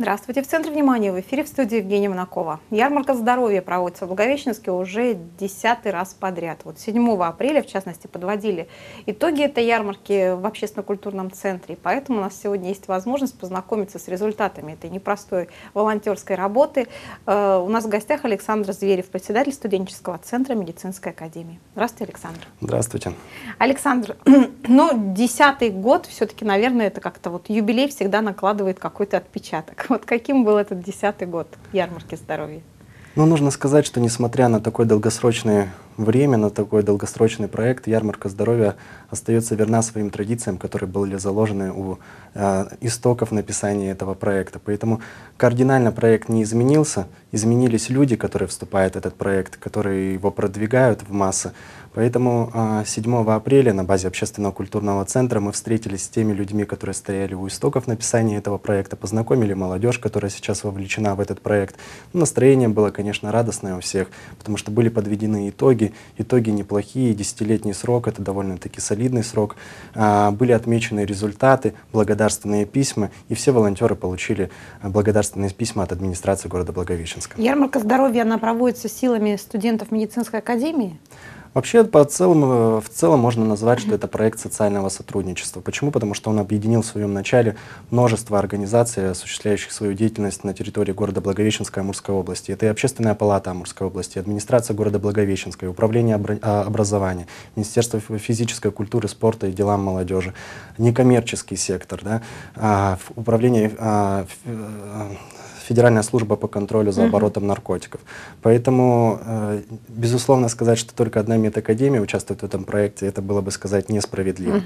Здравствуйте. В центре внимания в эфире в студии Евгения Монакова. Ярмарка здоровья проводится в Благовещенске уже десятый раз подряд. Вот 7 апреля, в частности, подводили итоги этой ярмарки в общественно-культурном центре. И поэтому у нас сегодня есть возможность познакомиться с результатами этой непростой волонтерской работы. Э, у нас в гостях Александр Зверев, председатель студенческого центра медицинской академии. Здравствуйте, Александр. Здравствуйте. Александр, ну, десятый год, все-таки, наверное, это как-то вот юбилей всегда накладывает какой-то отпечаток. Вот каким был этот десятый год ярмарки здоровья? Ну, нужно сказать, что несмотря на такое долгосрочное время, на такой долгосрочный проект, ярмарка здоровья остается верна своим традициям, которые были заложены у э, истоков написания этого проекта. Поэтому кардинально проект не изменился, изменились люди, которые вступают в этот проект, которые его продвигают в массы. Поэтому 7 а, апреля на базе общественного культурного центра мы встретились с теми людьми, которые стояли у истоков написания этого проекта, познакомили молодежь, которая сейчас вовлечена в этот проект. Настроение было, конечно, радостное у всех, потому что были подведены итоги. Итоги неплохие, десятилетний срок, это довольно-таки солидный срок. А, были отмечены результаты, благодарственные письма, и все волонтеры получили благодарственные письма от администрации города Благовещенска. Ярмарка здоровья, она проводится силами студентов медицинской академии? Вообще, по целом, э, в целом можно назвать, что это проект социального сотрудничества. Почему? Потому что он объединил в своем начале множество организаций, осуществляющих свою деятельность на территории города Благовещенска Амурской области. Это и Общественная палата Амурской области, администрация города Благовещенска, и Управление а, образования, Министерство физической культуры, спорта и делам молодежи, некоммерческий сектор, да, а, управление а, Федеральная служба по контролю за оборотом наркотиков. Поэтому, э, безусловно, сказать, что только одна медакадемия участвует в этом проекте, это было бы сказать несправедливо.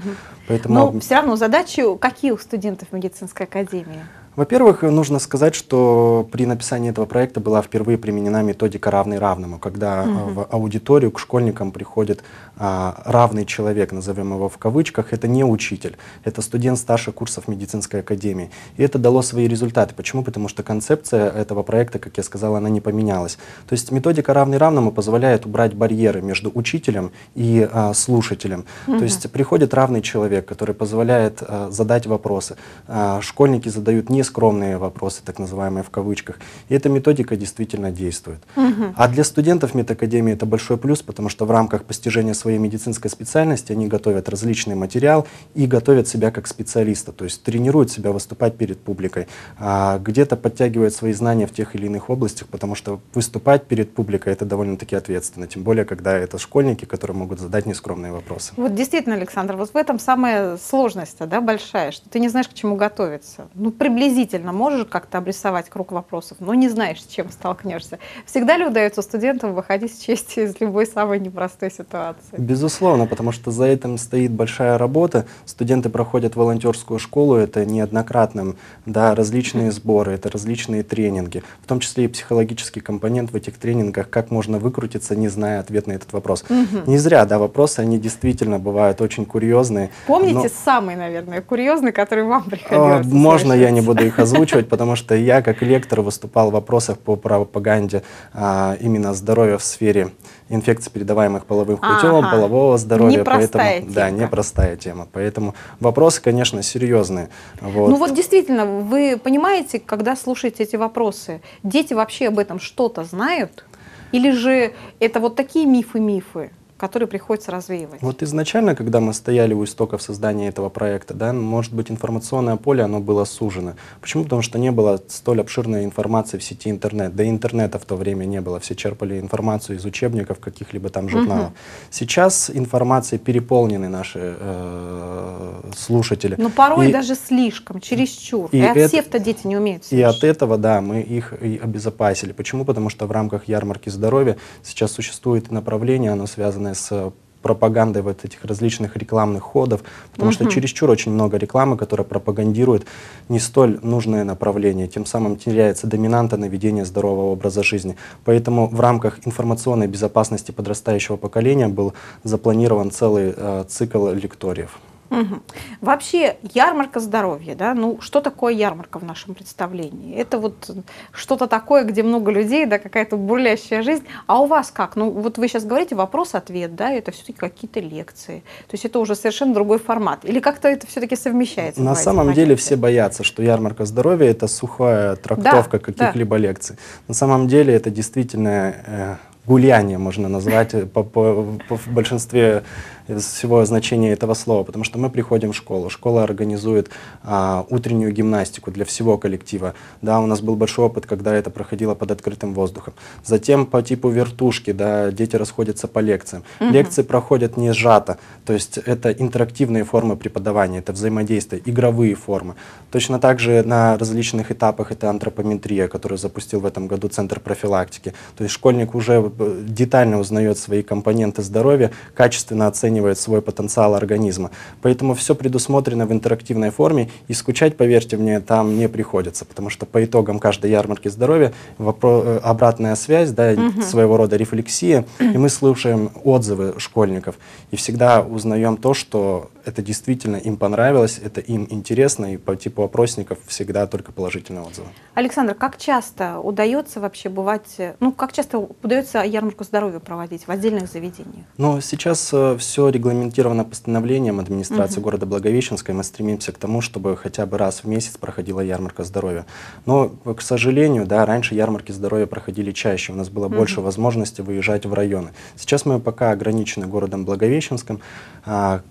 Поэтому... Но все равно задачи какие у студентов медицинской академии? Во-первых, нужно сказать, что при написании этого проекта была впервые применена методика равный равному, когда угу. в аудиторию к школьникам приходит а, равный человек, назовем его в кавычках, это не учитель, это студент старших курсов медицинской академии. И это дало свои результаты. Почему? Потому что концепция этого проекта, как я сказал, она не поменялась. То есть методика равный равному позволяет убрать барьеры между учителем и а, слушателем. Угу. То есть приходит равный человек, который позволяет а, задать вопросы. А, школьники задают не скромные вопросы, так называемые в кавычках. И эта методика действительно действует. Угу. А для студентов медакадемии это большой плюс, потому что в рамках постижения своей медицинской специальности они готовят различный материал и готовят себя как специалиста, то есть тренируют себя выступать перед публикой, а где-то подтягивают свои знания в тех или иных областях, потому что выступать перед публикой это довольно-таки ответственно, тем более, когда это школьники, которые могут задать нескромные вопросы. Вот действительно, Александр, вот в этом самая сложность да, большая, что ты не знаешь, к чему готовиться. Ну, приблизительно приблизительно можешь как-то обрисовать круг вопросов, но не знаешь, с чем столкнешься. Всегда ли удается студентам выходить с честью из любой самой непростой ситуации? Безусловно, потому что за этим стоит большая работа. Студенты проходят волонтерскую школу, это неоднократным, да, различные сборы, это различные тренинги, в том числе и психологический компонент в этих тренингах, как можно выкрутиться, не зная ответ на этот вопрос. Угу. Не зря, да, вопросы, они действительно бывают очень курьезные. Помните но... самый, наверное, курьезный, который вам приходилось? Можно я не буду их озвучивать, потому что я как лектор выступал в вопросах по пропаганде а, именно здоровья в сфере инфекций, передаваемых половым путем, ага. полового здоровья. Непростая поэтому, тема. Да, непростая тема. Поэтому вопросы, конечно, серьезные. Вот. Ну вот действительно, вы понимаете, когда слушаете эти вопросы, дети вообще об этом что-то знают? Или же это вот такие мифы-мифы? Которые приходится развеивать. Вот изначально, когда мы стояли у истоков создания этого проекта, да, может быть, информационное поле, оно было сужено. Почему? Потому что не было столь обширной информации в сети интернет. Да и интернета в то время не было. Все черпали информацию из учебников, каких-либо там журналов. Угу. Сейчас информацией переполнены наши э, слушатели. Но порой и, даже слишком, чересчур. И, и отсев-то дети не умеют слушать. И от этого, да, мы их и обезопасили. Почему? Потому что в рамках ярмарки здоровья сейчас существует направление, оно связано с пропагандой вот этих различных рекламных ходов, потому угу. что чересчур очень много рекламы, которая пропагандирует не столь нужное направление, тем самым теряется доминанта на ведение здорового образа жизни. Поэтому в рамках информационной безопасности подрастающего поколения был запланирован целый э, цикл лекториев. Угу. Вообще ярмарка здоровья, да, ну что такое ярмарка в нашем представлении? Это вот что-то такое, где много людей, да, какая-то бурлящая жизнь. А у вас как? Ну вот вы сейчас говорите вопрос-ответ, да, это все-таки какие-то лекции. То есть это уже совершенно другой формат. Или как-то это все-таки совмещается? На самом моменты? деле все боятся, что ярмарка здоровья это сухая трактовка да, каких-либо да. лекций. На самом деле это действительно э, гуляние можно назвать э, по, по, по, в большинстве всего значения этого слова, потому что мы приходим в школу, школа организует а, утреннюю гимнастику для всего коллектива. Да, у нас был большой опыт, когда это проходило под открытым воздухом. Затем по типу вертушки, да, дети расходятся по лекциям. Угу. Лекции проходят не сжато, то есть это интерактивные формы преподавания, это взаимодействие, игровые формы. Точно так же на различных этапах это антропометрия, которую запустил в этом году Центр профилактики. То есть школьник уже э, детально узнает свои компоненты здоровья, качественно оценивает оценивает свой потенциал организма. Поэтому все предусмотрено в интерактивной форме, и скучать, поверьте мне, там не приходится, потому что по итогам каждой ярмарки здоровья э, обратная связь, да, угу. своего рода рефлексия, и мы слушаем отзывы школьников, и всегда узнаем то, что это действительно им понравилось, это им интересно, и по типу опросников всегда только положительные отзывы. Александр, как часто удается вообще бывать, ну, как часто удается ярмарку здоровья проводить в отдельных заведениях? Ну, сейчас э, все регламентировано постановлением администрации угу. города Благовещенска, и мы стремимся к тому, чтобы хотя бы раз в месяц проходила ярмарка здоровья. Но, к сожалению, да, раньше ярмарки здоровья проходили чаще, у нас было угу. больше возможности выезжать в районы. Сейчас мы пока ограничены городом Благовещенском, а,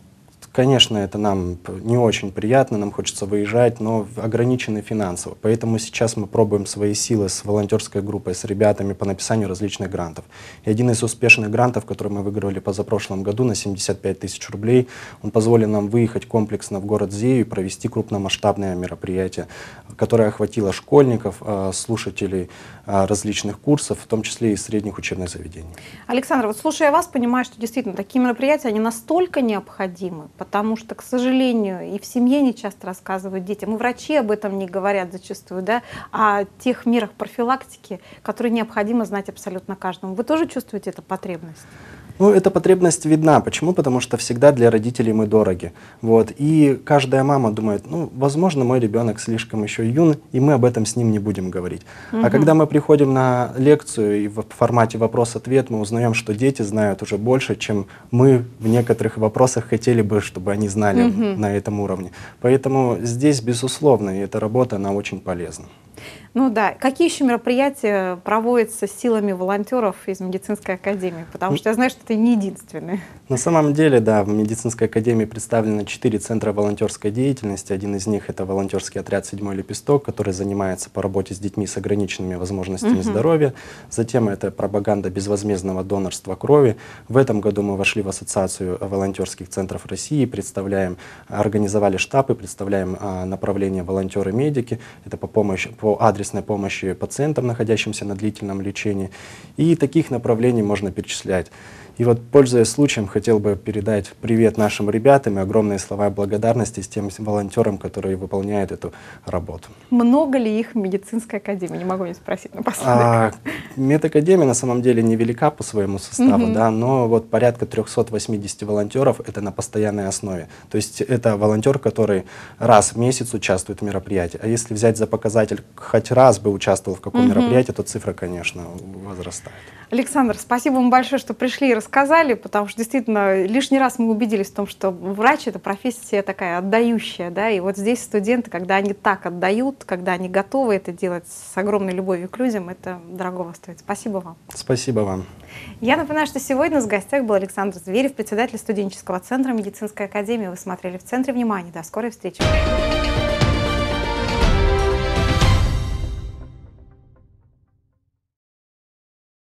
Конечно, это нам не очень приятно, нам хочется выезжать, но ограничены финансово. Поэтому сейчас мы пробуем свои силы с волонтерской группой, с ребятами по написанию различных грантов. И один из успешных грантов, который мы выиграли позапрошлом году на 75 тысяч рублей, он позволил нам выехать комплексно в город Зею и провести крупномасштабное мероприятие, которое охватило школьников, а, слушателей а, различных курсов, в том числе и средних учебных заведений. Александр, вот слушая вас, понимаю, что действительно такие мероприятия, они настолько необходимы, потому что, к сожалению, и в семье не часто рассказывают детям, и врачи об этом не говорят зачастую, да, о тех мерах профилактики, которые необходимо знать абсолютно каждому. Вы тоже чувствуете эту потребность? Ну, эта потребность видна. Почему? Потому что всегда для родителей мы дороги. Вот. И каждая мама думает, ну, возможно, мой ребенок слишком еще юн, и мы об этом с ним не будем говорить. Угу. А когда мы приходим на лекцию и в формате вопрос-ответ, мы узнаем, что дети знают уже больше, чем мы в некоторых вопросах хотели бы, чтобы они знали угу. на этом уровне. Поэтому здесь, безусловно, эта работа, она очень полезна. Ну да. Какие еще мероприятия проводятся силами волонтеров из медицинской академии? Потому что я знаю, что это не единственные. На самом деле, да, в медицинской академии представлено четыре центра волонтерской деятельности. Один из них это волонтерский отряд «Седьмой лепесток», который занимается по работе с детьми с ограниченными возможностями угу. здоровья. Затем это пропаганда безвозмездного донорства крови. В этом году мы вошли в ассоциацию волонтерских центров России, представляем, организовали штабы, представляем а, направление волонтеры-медики. Это по помощи, по адресной помощи пациентам, находящимся на длительном лечении. И таких направлений можно перечислять. И вот, пользуясь случаем, хотел бы передать привет нашим ребятам и огромные слова благодарности с тем волонтерам, которые выполняют эту работу. Много ли их в медицинской академии? Не могу не спросить напоследок. А, медакадемия на самом деле невелика по своему составу, угу. да, но вот порядка 380 волонтеров это на постоянной основе. То есть это волонтер, который раз в месяц участвует в мероприятии. А если взять за показатель, хоть раз бы участвовал в каком угу. мероприятии, то цифра, конечно, возрастает. Александр, спасибо вам большое, что пришли и рассказали, потому что действительно лишний раз мы убедились в том, что врач это профессия такая отдающая, да, и вот здесь студенты, когда они так отдают, когда они готовы это делать с огромной любовью к людям, это дорого стоит. Спасибо вам. Спасибо вам. Я напоминаю, что сегодня с гостях был Александр Зверев, председатель студенческого центра медицинской академии. Вы смотрели в центре внимания. До скорой встречи.